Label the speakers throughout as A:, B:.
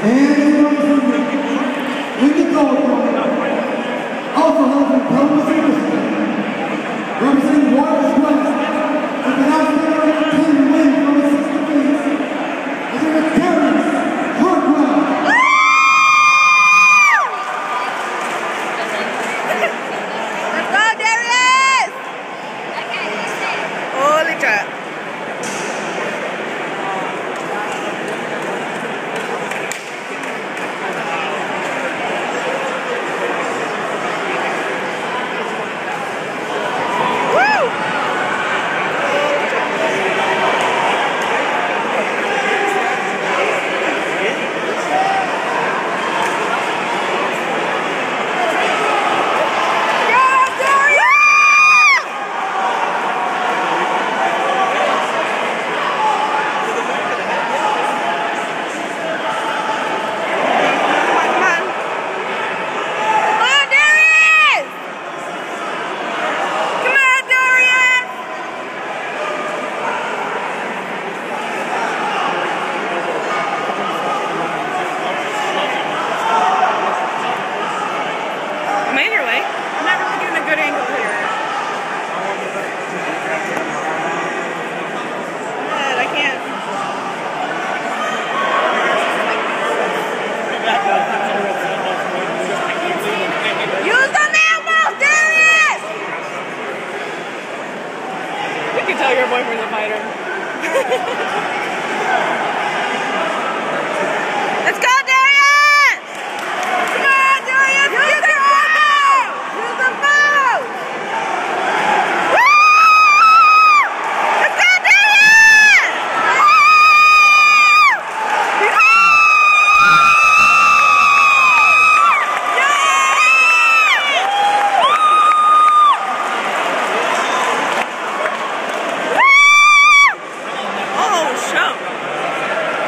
A: And from Lincoln Gold, also holding Thomas Anderson,
B: Your way? I'm not really getting a good angle here. Good, I can't. Use the elbows, Darius! You can tell your boyfriend's a fighter. Let's go, Darius! Come on, Darius! Use the elbows! Use the bows! Woo! Let's go, Darius! Oh, show.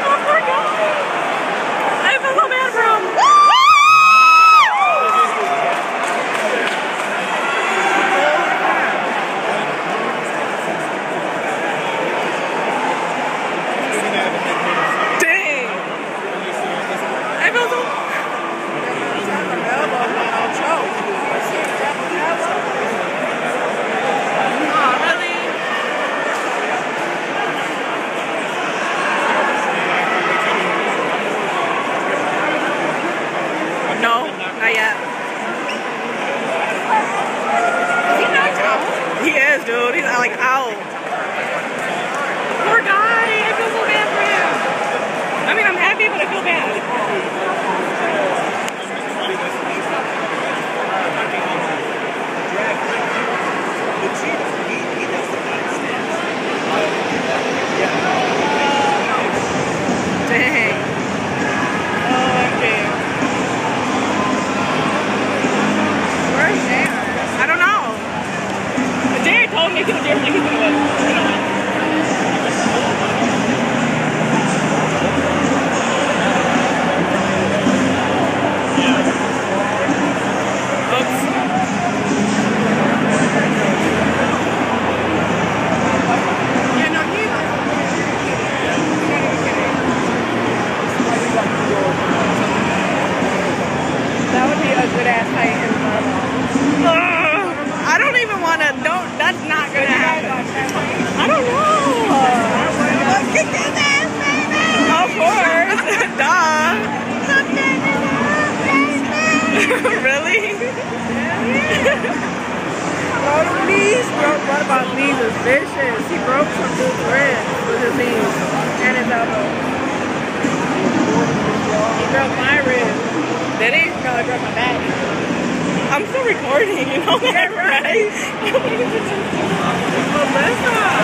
B: Oh, poor guy. I feel so bad for him. Dang. I feel so... Oh, really? No, not yet. Is he knocked out? He is, dude. He's like out. Poor guy. I feel so bad for him. I mean, I'm happy, but I feel bad. Dang. Oh, okay. Where's Darren? I don't know. But Darren told me because Darren like he's gonna win. He's gonna win. Oops. Yeah, no, he That would be a good ass fight in ah, I don't even want to. Don't. That's not gonna happen. I don't know. Let's get this ass, baby. Of course. Duh. really?
C: Bro, the knees broke. What about knees is vicious? He broke some dude's ribs with his knees and his elbow. He broke my ribs.
B: Did he?
C: No, he broke my back.
B: I'm still recording. You know that,
C: right.
B: right?